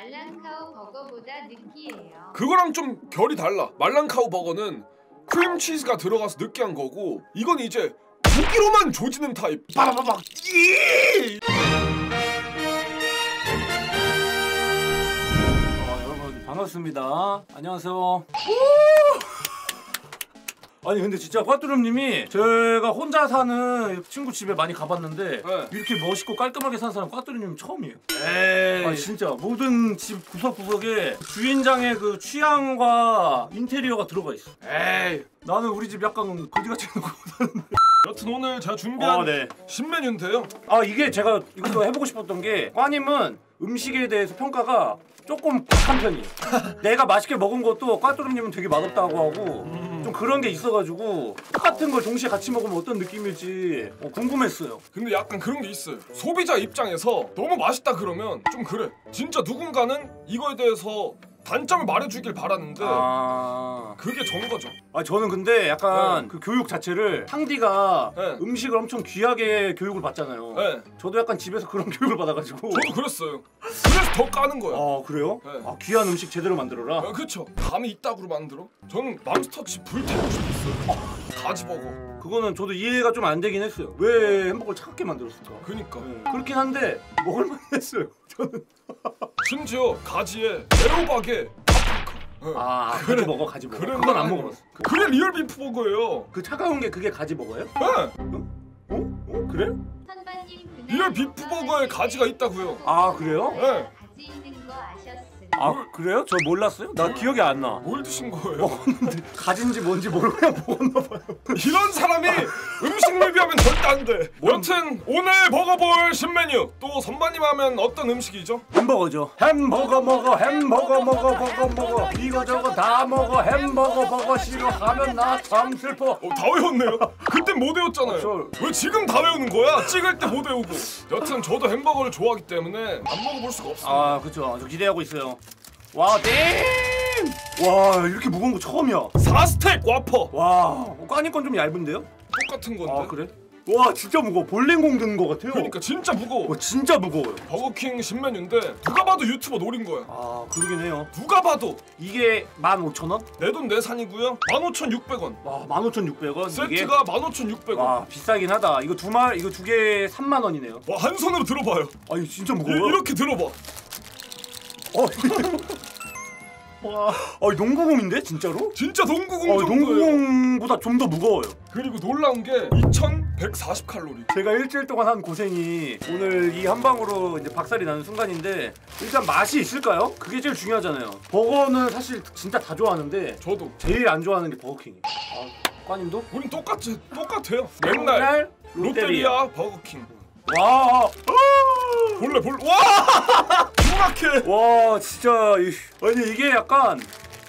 말랑카우 버거보다 느끼해요. 그거랑 좀 결이 달라. 말랑카우 버거는 크림치즈가 들어가서 느끼한 거고 이건 이제 고기로만 조지는 타입. 빠바바박. 이! 어, 여러분 반갑습니다. 안녕하세요. 아니 근데 진짜 꽈뚜룹님이 제가 혼자 사는 친구 집에 많이 가봤는데 네. 이렇게 멋있고 깔끔하게 사는 사람 꽈뚜룹님 처음이에요. 에이 아, 진짜 모든 집 구석구석에 주인장의 그 취향과 인테리어가 들어가 있어. 에이 나는 우리 집 약간 거지같이 해놓고 사는데. 여튼 오늘 제가 준비한 아, 네. 신메뉴인데요. 아 이게 제가 이것도 해보고 싶었던 게 꽈님은 음식에 대해서 평가가 조금 박한 편이에요. 내가 맛있게 먹은 것도 꽈뚜루님은 되게 맛없다고 하고 좀 그런 게 있어가지고 똑같은 걸 동시에 같이 먹으면 어떤 느낌일지 어, 궁금했어요. 근데 약간 그런 게 있어요. 소비자 입장에서 너무 맛있다 그러면 좀 그래. 진짜 누군가는 이거에 대해서 단점을 말해주길 바라는데 아, 그게 전 거죠. 아 저는 근데 약간 네. 그 교육 자체를 상디가 네. 음식을 엄청 귀하게 교육을 받잖아요. 네. 저도 약간 집에서 그런 교육을 받아가지고. 저도 그랬어요. 그래서 더 까는 거야. 아 그래요? 네. 아 귀한 음식 제대로 만들어라. 아, 그쵸. 감이 이따구로 만들어? 저는 맘스터치 불태우고 싶었어요. 가지버거. 그거는 저도 이해가 좀 안 되긴 했어요. 왜 햄버거를 차갑게 만들었을까? 그니까. 네. 그렇긴 한데 먹을만 했어요. 저는. 심지어 가지에 애호박에. 네. 아 가지 먹어 가지 먹어. 그런 그건 건 안. 먹어봤어. 그, 그래 리얼 비프 버거예요. 그 차가운 게 그게 가지 먹어요? 네. 어? 어 그래? 선반님 그날 리얼 비프 버거에 가지가 있다고요. 아 그래요? 네. 아 그래요? 저 몰랐어요? 나 기억이 안 나. 뭘 드신 거예요? 가진지 뭔지 모르고 그냥 먹었나 봐요. 이런 사람이 음식 리뷰하면 절대 안 돼. 여튼 오늘 먹어볼 신메뉴 또 선반님 하면 어떤 음식이죠? 햄버거죠. 햄버거 먹어 햄버거 먹어 먹어 먹어 이거 저거 다 먹어 햄버거 먹어 싫어하면 나 참 슬퍼. 어, 다 외웠네요. 그땐 못 외웠잖아요. 저- 왜 지금 다 외우는 거야? 찍을 때 못 외우고. 여튼 저도 햄버거를 좋아하기 때문에 안 먹어볼 수가 없어요. 아 그쵸 저 기대하고 있어요. 와 땡! 와 이렇게 무거운 거 처음이야. 4 stack 와퍼 와 까니 건 좀 얇은데요? 똑같은 건데. 아 그래? 와 진짜 무거워 볼링공 드는 거 같아요 그러니까 진짜 무거워. 와 진짜 무거워요 버거킹 신메뉴인데 누가 봐도 유튜버 노린 거야. 아 그러긴 해요 누가 봐도 이게 15,000원? 내 돈 내산이고요. 15,600원. 와 15,600원 이게 세트가 15,600원. 와, 와 비싸긴 하다 이거 두 말 이거 두 개 3만 원이네요 한 손으로 들어봐요. 아니 진짜 이, 무거워요 이 렇게 들어봐. 어. 와, 아 농구공인데 진짜로? 진짜 농구공 어. 농구공보다 좀 더 무거워요. 그리고 놀라운 게 2,140 칼로리. 제가 일주일 동안 한 고생이 오늘 이 한 방으로 이제 박살이 나는 순간인데 일단 맛이 있을까요? 그게 제일 중요하잖아요. 버거는 사실 진짜 다 좋아하는데 저도. 제일 안 좋아하는 게 버거킹이에요. 아, 과님도? 우린 똑같지 똑같아요. 맨날 롯데리아 버거킹. 와, 볼래 볼래. 와! 흉악해. 와 진짜 이- 아니 이게 약간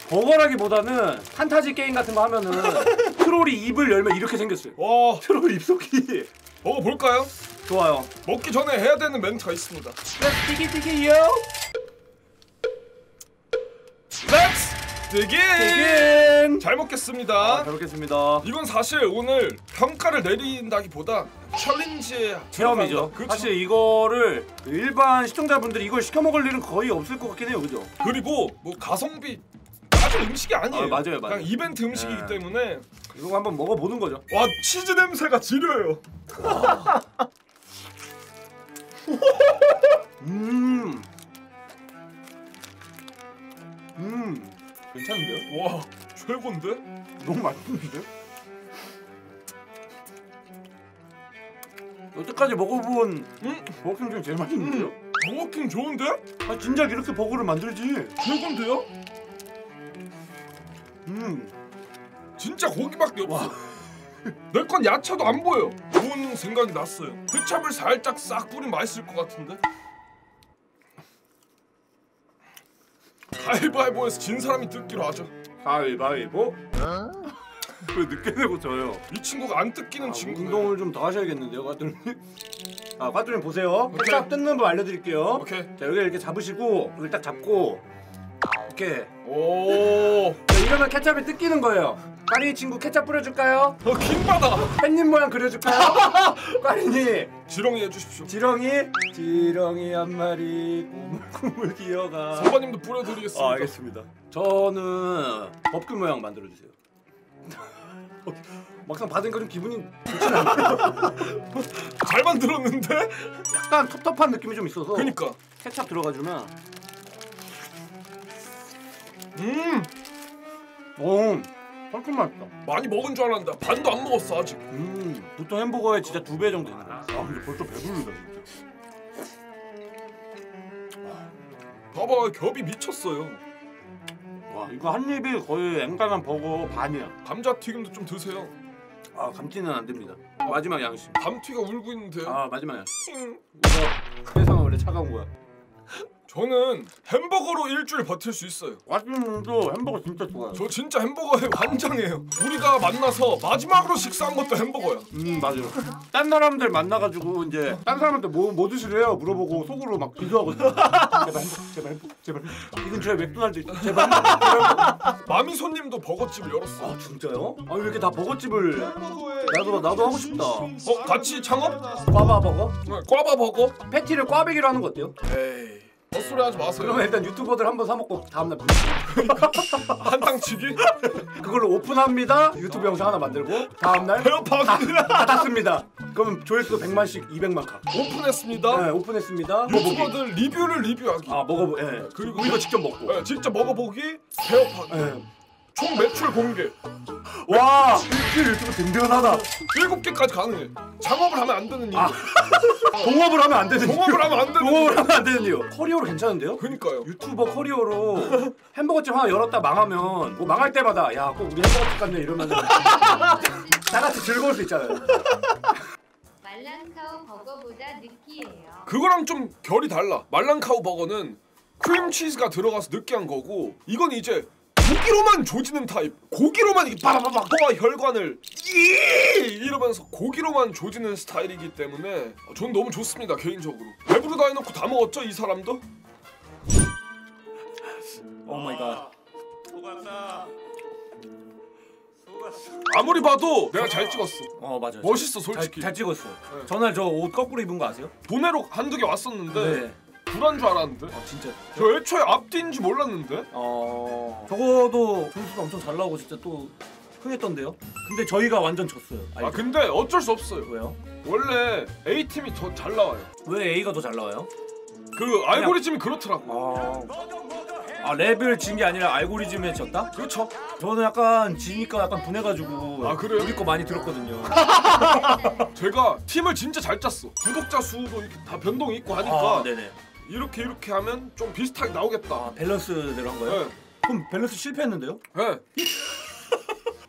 버거라기보다는 판타지 게임 같은 거 하면은 트롤이 입을 열면 이렇게 생겼어요. 와, 트롤 입속이 먹어 볼까요? 좋아요. 먹기 전에 해야 되는 멘트가 있습니다. 띠기 띠기요. Let's dig in. 띠 긴. 잘 먹겠습니다. 잘 먹겠습니다. 이건 사실 오늘 평가를 내린다기보다 챌린지에 체험이죠. 들어간다. 그렇죠. 사실 이거를 일반 시청자분들이 이걸 시켜 먹을 일은 거의 없을 것 같긴 해요, 그죠? 그리고 뭐 가성비 따질 음식이 아니에요. 아, 맞아요, 맞아요. 그냥 이벤트 음식이기 네. 때문에 이거 한번 먹어보는 거죠. 와 치즈 냄새가 지려요. 음, 음, 괜찮은데요? 와 최고인데? 너무 맛있는데? 여태까지 먹어본 음 버거킹 중에 제일 맛있는데요? 버거킹 좋은데? 아 진작 이렇게 버거를 만들지. 최고인데요? 음, 진짜 고기밖에 없어. 내건 야채도 안 보여. 좋은 생각이 났어요. 케찹을 살짝 싹 뿌리면 맛있을 것 같은데? 가위바위보에서 진 사람이 뜯기로 하죠. 가위바위보. 왜 늦게 내고 져요? 이 친구가 안 뜯기는 아, 친구네. 운동을 좀 더 하셔야겠는데요, 과뚜님. 아, 과뚜님 보세요. 딱 뜯는 법 알려드릴게요. 오케이. 자, 여기 이렇게 잡으시고 여기 딱 잡고 이렇게 오. 자, 이러면 케찹이 뜯기는 거예요 까리 친구 케찹 뿌려줄까요? 어, 킹받아. 햇님 모양 그려줄까요? 까리니 지렁이 해주십시오. 지렁이 지렁이 한 마리 꾸물꾸물 기어가 선배님도 뿌려드리겠습니다. 아, 알겠습니다 저는 법규 모양 만들어주세요 막상 받으니까 좀 기분이 좋진 않아요 잘 만들었는데? 약간 텁텁한 느낌이 좀 있어서 그니까. 케찹 들어가주면 음. 오 얼큰 맛있다 많이 먹은 줄 알았는데 반도 안 먹었어 아직. 음 보통 햄버거에 진짜 두 배 정도 있는 거야 아 근데 벌써 배부르다 진짜 봐봐 겹이 미쳤어요. 와 이거 한 입이 거의 앵간한 버거 반이야 감자 튀김도 좀 드세요. 아 감지는 안 됩니다 마지막 양심 감튀가 울고 있는데요. 아 마지막 양심 음. 이거 세상은 원래 차가운 거야 저는 햄버거로 일주일 버틸 수 있어요. 왓슨도 햄버거 진짜 좋아요 저 진짜 햄버거의 완장이에요. 우리가 만나서 마지막으로 식사한 것도 햄버거야. 음 맞아요 딴 사람들 만나가지고 이제 딴 사람한테 뭐, 뭐 드시래요 물어보고 속으로 막 비교하거든요 제발 햄버거 제발 햄버거 제발. 이 근처에 맥도날드 있다 제발. 마미손님도 버거집을 열었어. 아 진짜요? 아니 왜 이렇게 다 버거집을 햄버거에 나도 나도 하고 싶다 어 같이 창업? 꽈바 버거? 네, 꽈바 버거? 패티를 꽈배기로 하는 거 어때요? 에이 헛소리 하지 마세요. 그러면 일단 유튜버들 한번 사 먹고 다음날 한탕 치기? 그걸로 오픈합니다 유튜브 영상 하나 만들고 다음날 폐업합니다. 닫았습니다 그러면 조회수 100만씩 200만 카 오픈했습니다. 네 오픈했습니다 먹어보기 유튜버들 리뷰를 리뷰하기. 아 먹어보 예 그리고 우리도 직접 먹고 네, 직접 먹어보기. 배고파기. 예. 총 매출 공개. 와 일주일 유튜브 든든하다 일곱 개까지 가능해. 창업을 하면 안 되는 이유. 아. 동업을 하면 안 되는 동업을 하면 안 되는 동업을 이유. 하면 안 되는 이유 커리어로 괜찮은데요? 그니까요. 유튜버 커리어로 햄버거집 하나 열었다 망하면 뭐 망할 때마다 야 꼭 우리 햄버거집 갔네 이러면 다 같이 즐거울 수 있잖아요 말랑카우 버거보다 느끼해요. 그거랑 좀 결이 달라. 말랑카우 버거는 크림치즈가 들어가서 느끼한 거고 이건 이제 고기로만 조지는 타입. 고기로만 이게 바바바박 소화 혈관을 이 이러면서 고기로만 조지는 스타일이기 때문에 전 너무 좋습니다 개인적으로. 배부르다 해놓고 다 먹었죠 이 사람도? oh my god 속았다. 아무리 봐도 내가 잘 찍었어. 어 맞아요 멋있어 솔직히. 잘, 잘 찍었어요 네. 전날 저 옷 거꾸로 입은 거 아세요? 도네로 한두 개 왔었는데 네. 불안 줄 알았는데. 아 진짜 저 애초에 앞뒤인지 몰랐는데. 어 저거도 점수도 엄청 잘 나오고 진짜 또 흥했던데요? 근데 저희가 완전 졌어요 아 근데 어쩔 수 없어요. 왜요? 원래 A 팀이 더 잘 나와요. 왜 A가 더 잘 나와요? 그 알고리즘이 그렇더라고. 아, 아 랩을 진게 아니라 알고리즘에 졌다? 그렇죠. 저는 약간 지니까 약간 분해가지고 아, 그래요? 우리 거 많이 들었거든요 제가 팀을 진짜 잘 짰어. 구독자 수도 이렇게 다 변동이 있고 하니까 아 네네 이렇게 이렇게 하면 좀 비슷하게 나오겠다. 아 밸런스대로 한 거예요? 네. 그럼 밸런스 실패했는데요? 네.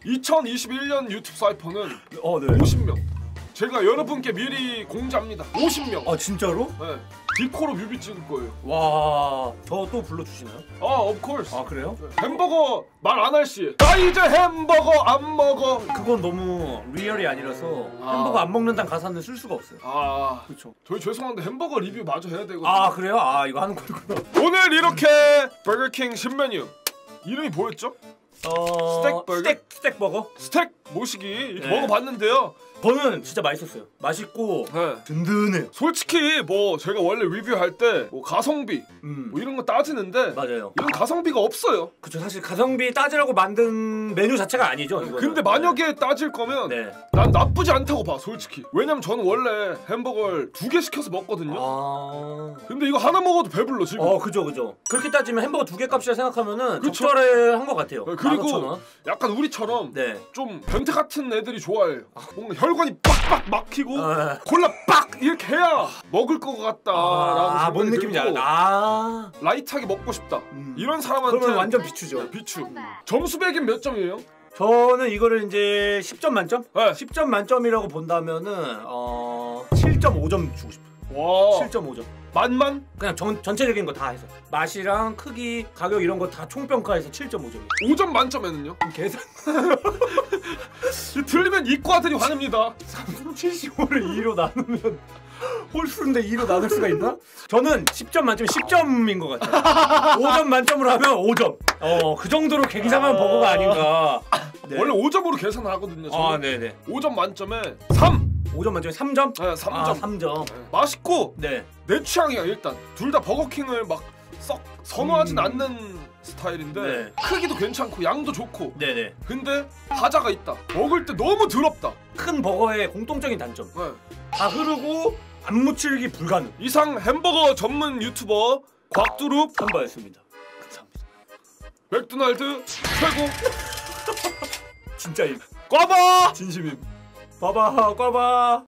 2021년 유튜브 사이퍼는 어 네 50명. 제가 여러분께 미리 공지합니다. 50명. 아 진짜로? 네. 디코로 뮤비 찍을 거예요. 와 저 또 불러주시나요? 아, course. 아 그래요? 햄버거 말 안 할 시. 나 이제 햄버거 안 먹어. 그건 너무 real이 아니라서 아. 햄버거 안 먹는다는 가사는 쓸 수가 없어요 아, 그렇죠 저희 죄송한데 햄버거 리뷰 마저 해야 되거든요. 아 그래요? 아 이거 하는 거구나 오늘 이렇게 버거킹 신메뉴 이름이 뭐였죠? 어... stack 버거? stack, stack 버거? stack 모시기 네. 먹어봤는데요. 저는 진짜 맛있었어요 맛있고 네. 든든해요 솔직히 뭐 제가 원래 리뷰할 때 뭐 가성비 음 뭐 이런 거 따지는데 맞아요 이런 가성비가 없어요. 그쵸 사실 가성비 따지라고 만든 메뉴 자체가 아니죠 이거는. 근데 만약에 따질 거면 네. 난 나쁘지 않다고 봐 솔직히. 왜냐면 저는 원래 햄버거를 두 개 시켜서 먹거든요. 아... 근데 이거 하나 먹어도 배불러 지금. 어 그죠 그죠 그렇게 따지면 햄버거 두 개 값이라 생각하면은 그쵸. 적절한 것 같아요 네, 그리고 15,000원. 약간 우리처럼 네좀 변태 같은 애들이 좋아해요. 뭔가 혈 관이 빡빡 막히고 아, 골라 빡 이렇게 해야 먹을 것 같다라고 아, 뭔 느낌인지 알아. 아. 라이트하게 먹고 싶다. 음. 이런 사람한테 그러면 완전 비추죠. 비추. 점수 매긴 몇 점이에요? 저는 이거를 이제 10점 만점? 네. 10점 만점이라고 본다면은 어 7.5점 주고 싶어요. 와. 7.5점 만만? 그냥 전, 전체적인 거 다 해서. 맛이랑 크기 가격 이런 거 다 총평가해서 7.5점 5점 만점에는요? 계산 틀리면 이과들이 화냅니다 75를 2로 나누면 홀수인데 2로 나눌 수가 있나? 저는 10점 만점에 10점인 것 같아요. 5점 만점으로 하면 5점. 어, 그 정도로 굉장한 버거가 아닌가. 네. 원래 5점으로 계산을 하거든요. 저는. 아, 네네. 5점 만점에 3. 5점 만점에 3점? 네, 3점. 아, 3점. 맛있고 네. 내 취향이야 일단. 둘 다 버거킹을 막 썩 선호하진 음. 않는 스타일인데 네. 크기도 괜찮고 양도 좋고. 네네. 근데 하자가 있다. 먹을 때 너무 더럽다. 큰 버거의 공통적인 단점. 네. 다 흐르고 안 묻히기 불가능. 이상 햄버거 전문 유튜버 곽두룹 선바였습니다. 감사합니다. 맥도날드 최고 진짜임. 꽈봐. 진심임. 봐봐, 꽈봐.